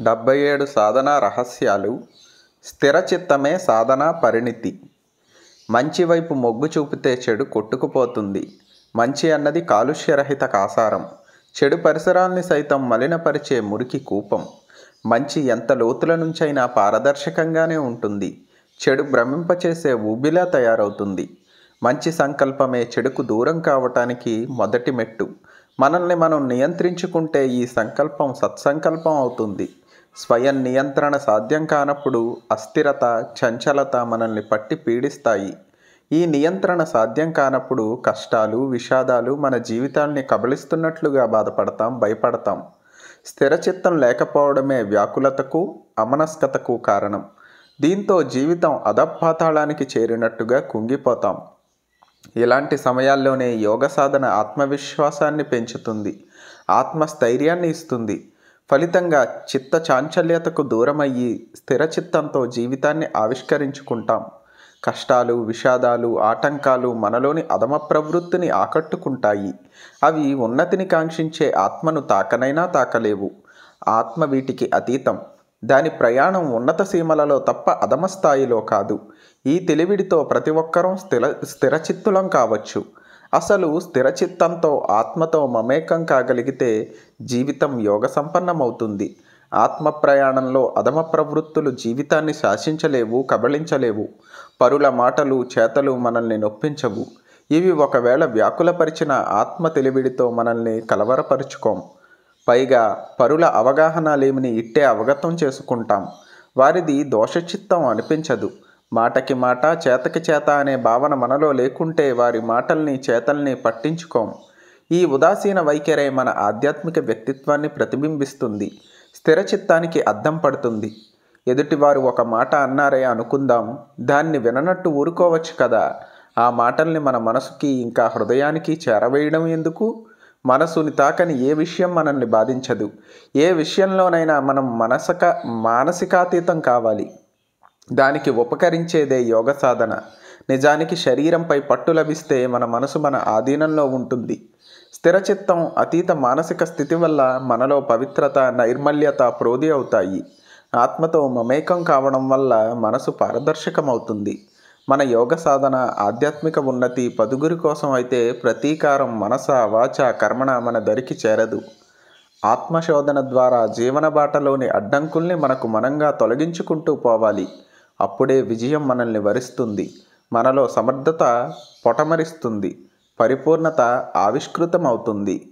డెబ్బై ఏడు సాధనా రహస్యాలు స్థిరచిత్తమే సాధనా సాధన పరిణితి. మంచి వైపు మొగ్గు చూపితే చెడు కొట్టుకుపోతుంది. మంచి అన్నది కాలుష్యరహిత కాసారం. చెడు పరిసరాల్ని సైతం మలినపరిచే మురికి కూపం. మంచి ఎంత లోతుల నుంచైనా పారదర్శకంగానే ఉంటుంది. చెడు భ్రమింపచేసే ఊబిలా తయారవుతుంది. మంచి సంకల్పమే చెడుకు దూరం కావటానికి మొదటి మెట్టు. మనల్ని మనం నియంత్రించుకుంటే ఈ సంకల్పం సత్సంకల్పం అవుతుంది. స్వయం నియంత్రణ సాధ్యం కానప్పుడు అస్థిరత చంచలత మనల్ని పట్టి పీడిస్తాయి. ఈ నియంత్రణ సాధ్యం కానప్పుడు కష్టాలు విషాదాలు మన జీవితాన్ని కబళిస్తున్నట్లుగా బాధపడతాం భయపడతాం. స్థిరచిత్తం లేకపోవడమే వ్యాకులతకు అమనస్కతకు కారణం. దీంతో జీవితం అధపాతాళానికి చేరినట్టుగా కుంగిపోతాం. ఇలాంటి సమయాల్లోనే యోగ సాధన ఆత్మవిశ్వాసాన్ని పెంచుతుంది. ఆత్మస్థైర్యాన్ని ఇస్తుంది. ఫలితంగా చిత్త చాంచల్యతకు దూరమయ్యి స్థిరచిత్తంతో జీవితాన్ని ఆవిష్కరించుకుంటాం. కష్టాలు విషాదాలు ఆటంకాలు మనలోని అధమ ప్రవృత్తిని ఆకట్టుకుంటాయి. అవి ఉన్నతిని కాంక్షించే ఆత్మను తాకనైనా తాకలేవు. ఆత్మ వీటికి అతీతం. దాని ప్రయాణం ఉన్నత సీమలలో తప్ప అధమ స్థాయిలో కాదు. ఈ తెలివిడితో ప్రతి ఒక్కరూ స్థిర స్థిరచిత్తులం కావచ్చు. అసలు స్థిరచిత్తంతో ఆత్మతో మమేకం కాగలిగితే జీవితం యోగ సంపన్నమవుతుంది ఆత్మ ప్రయాణంలో అధమ ప్రవృత్తులు జీవితాన్ని శాసించలేవు కబళించలేవు. పరుల మాటలు చేతలు మనల్ని నొప్పించవు. ఇవి ఒకవేళ వ్యాకులపరిచిన ఆత్మ తెలివిడితో మనల్ని కలవరపరుచుకోం. పైగా పరుల అవగాహన లేమిని ఇట్టే అవగతం చేసుకుంటాం. వారిది దోషచిత్తం అనిపించదు. మాటకి మాట చేతకి చేత అనే భావన మనలో లేకుంటే వారి మాటల్ని చేతల్ని పట్టించుకోం. ఈ ఉదాసీన వైఖరే మన ఆధ్యాత్మిక వ్యక్తిత్వాన్ని ప్రతిబింబిస్తుంది. స్థిర చిత్తానికి అద్దం పడుతుంది. ఎదుటివారు ఒక మాట అన్నారే అనుకుందాం. దాన్ని విననట్టు ఊరుకోవచ్చు కదా. ఆ మాటల్ని మన మనసుకి ఇంకా హృదయానికి చేరవేయడం ఎందుకు? మనసుని తాకని ఏ విషయం మనల్ని బాధించదు. ఏ విషయంలోనైనా మనం మనసక మానసికాతీతం కావాలి. దానికి ఉపకరించేదే యోగ సాధన. నిజానికి శరీరంపై పట్టు లభిస్తే మన మనసు మన ఆధీనంలో ఉంటుంది. స్థిరచిత్తం అతీత మానసిక స్థితి వల్ల మనలో పవిత్రత నైర్మల్యత ప్రోధి అవుతాయి. ఆత్మతో మమేకం కావడం వల్ల మనసు పారదర్శకమవుతుంది. మన యోగ సాధన ఆధ్యాత్మిక ఉన్నతి పదుగురి కోసం అయితే ప్రతీకారం మనస వాచ కర్మణ మన దరికి చేరదు. ఆత్మశోధన ద్వారా జీవన బాటలోని అడ్డంకుల్ని మనకు మనంగా తొలగించుకుంటూ పోవాలి. అప్పుడే విజయం మనల్ని వరిస్తుంది. మనలో సమర్థత పొటమరిస్తుంది. పరిపూర్ణత ఆవిష్కృతమవుతుంది.